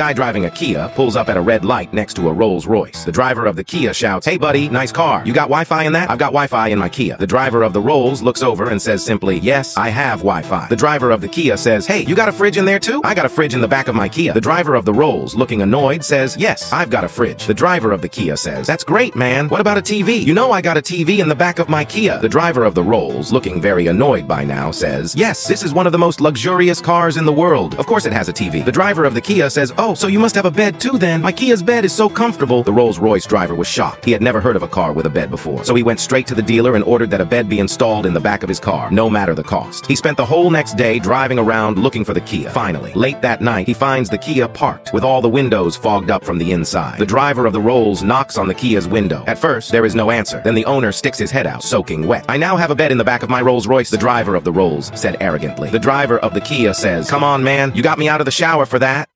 guy driving a Kia pulls up at a red light next to a Rolls Royce. The driver of the Kia shouts, Hey buddy, nice car. You got Wi-Fi in that? I've got Wi-Fi in my Kia. The driver of the Rolls looks over and says simply, Yes, I have Wi-Fi. The driver of the Kia says, Hey, you got a fridge in there too? I got a fridge in the back of my Kia. The driver of the Rolls, looking annoyed, says, Yes, I've got a fridge. The driver of the Kia says, That's great, man. What about a TV? You know I got a TV in the back of my Kia. The driver of the Rolls, looking very annoyed by now, says, Yes, this is one of the most luxurious cars in the world. Of course it has a TV. The driver of the Kia says, Oh, Oh, so you must have a bed too then. My Kia's bed is so comfortable. The Rolls Royce driver was shocked. He had never heard of a car with a bed before. So he went straight to the dealer and ordered that a bed be installed in the back of his car, no matter the cost. He spent the whole next day driving around looking for the Kia. Finally, late that night, he finds the Kia parked, with all the windows fogged up from the inside. The driver of the Rolls knocks on the Kia's window. At first, there is no answer. Then the owner sticks his head out, soaking wet. I now have a bed in the back of my Rolls Royce, the driver of the Rolls said arrogantly. The driver of the Kia says, Come on, man, you got me out of the shower for that.